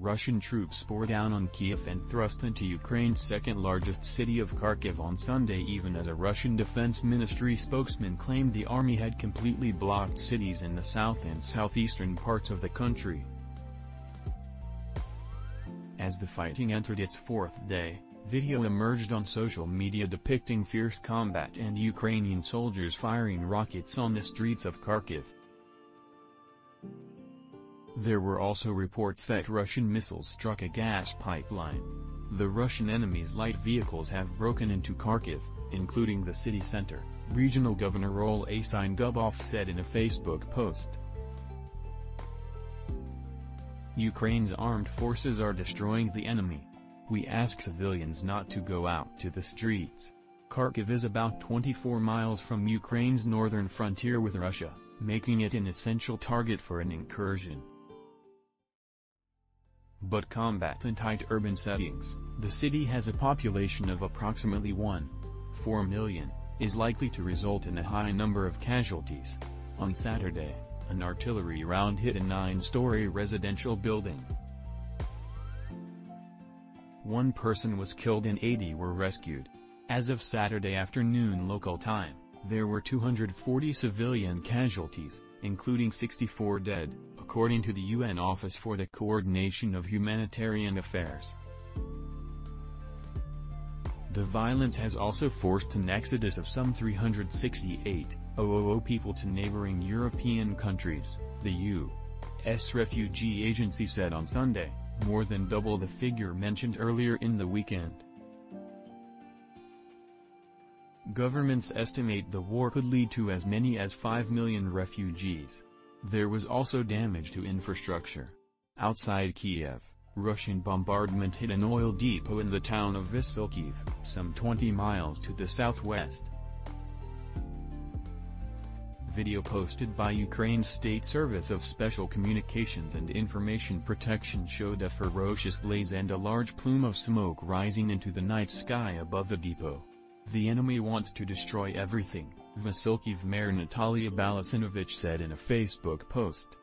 Russian troops bore down on Kiev and thrust into Ukraine's second-largest city of Kharkiv on Sunday even as a Russian Defense Ministry spokesman claimed the army had completely blocked cities in the south and southeastern parts of the country. As the fighting entered its fourth day, video emerged on social media depicting fierce combat and Ukrainian soldiers firing rockets on the streets of Kharkiv. There were also reports that Russian missiles struck a gas pipeline. The Russian enemy's light vehicles have broken into Kharkiv, including the city center, Regional Governor Oleh Syniehubov said in a Facebook post. Ukraine's armed forces are destroying the enemy. We ask civilians not to go out to the streets. Kharkiv is about 24 miles from Ukraine's northern frontier with Russia, making it an essential target for an incursion. But combat in tight urban settings, the city has a population of approximately 1.4 million, is likely to result in a high number of casualties. On Saturday, an artillery round hit a nine-story residential building. One person was killed and 80 were rescued. As of Saturday afternoon local time, there were 240 civilian casualties, including 64 dead, according to the UN Office for the Coordination of Humanitarian Affairs. The violence has also forced an exodus of some 368,000 people to neighboring European countries, the U.S. Refugee Agency said on Sunday, more than double the figure mentioned earlier in the weekend. Governments estimate the war could lead to as many as 5 million refugees. There was also damage to infrastructure. Outside Kiev, Russian bombardment hit an oil depot in the town of Vasilkiv, some 20 miles to the southwest. Video posted by Ukraine's State Service of Special Communications and Information Protection showed a ferocious blaze and a large plume of smoke rising into the night sky above the depot. The enemy wants to destroy everything, Vasilkiv Mayor Natalia Balasinovich said in a Facebook post.